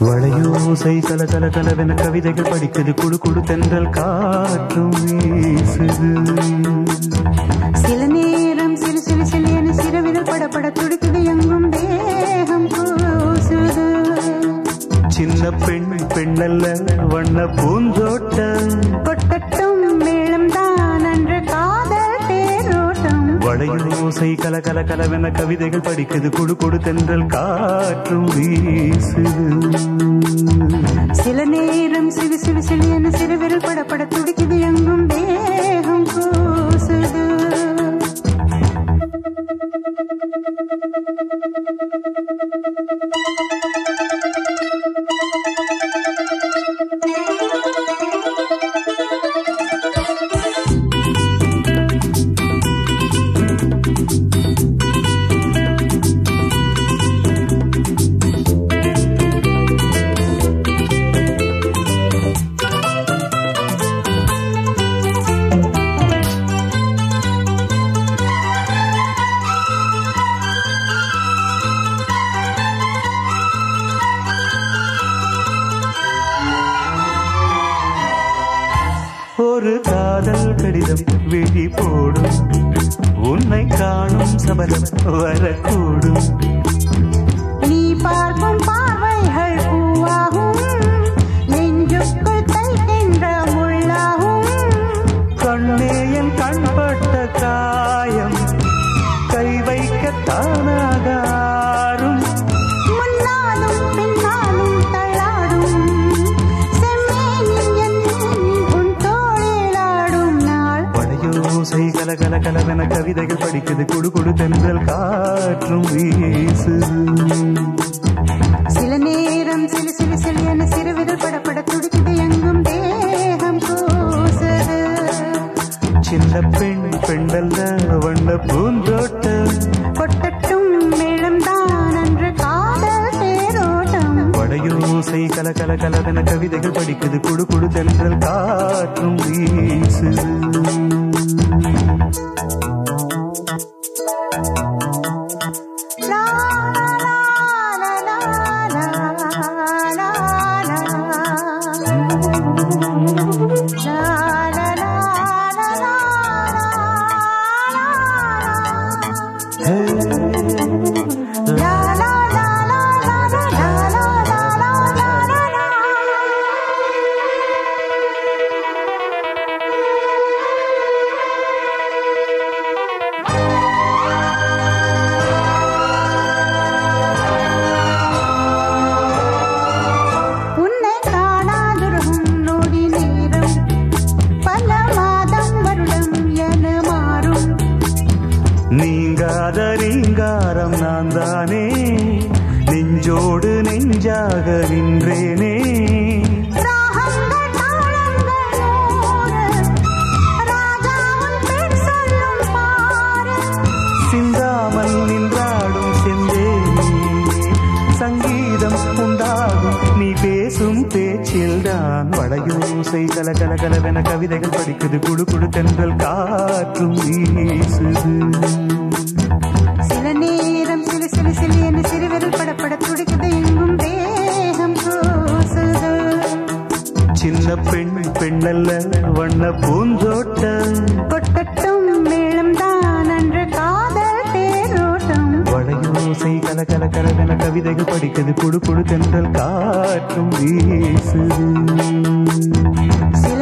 வளையோசை கல கல கலவென கவிதைகள் படிக்குது. குடு குடு தென்றல் காற்றும் வீசுது. சில நேரம் சிறு சிறு சிறு என சிறுவிரல் படபட துடிக்குது. எங்கும் தேகம் கூசுது சின்ன பெண் பெண்ணல்ல வண்ண பூந்தோட்டம். ஓசை கல கல கலவென கவிதைகள் படிக்குது. குடு குடு தென்றல் காற்றும் வீசுது. சில நேரம் சிறு சிறு சிறு என சிறுவிரல் படப்பட துடிக்குது. எங்கும் தேகம் ஒரு காதல் கடிதம் விழி போடும். உன்னை காணும் சபலம் வரக்கூடும். வளையோசை கல கல கலவென கவிதைகள் படிக்குது. குடு குடு தென்றல் காற்றும் வீசுது. சில நேரம் சிலு சிலு சிலு என சிறுவிரல் படபட துடிக்குது. எங்கும் தேகம் கூசுது. சின்ன பெண் பெண்டல்ல வண்ண பூந்தோட்டம். கொட்டட்டும் மேளம் தான் அன்று காதல் தேரோட்டம். வளையோசை கல கல கலவென கவிதைகள் படிக்குது. குடு குடு தென்றல் காற்றும் வீசுது. Hey. நீங்காத ரீங்காரம் நான் தானே நெஞ்சோடு நெஞ்சாக நின்றேனே. பேசும் பேச்சில் தான் வளையோசை கல கல கலவென கவிதைகள் படிக்குது. குடு குடு தென்றல் காற்றும் வீசுது. சில நேரம் சிலு சிலு சிலு என சிறுவிரல் படப்பட துடிக்குது. எங்கும் தேகம் சின்ன பெண் பெண்ணல்ல வண்ண பூந்தோட்டம். வளையோசை கல கல கலவென கவிதைகள் படிக்குது குடு குடு தென்றல் காற்றும் வீசுது. சில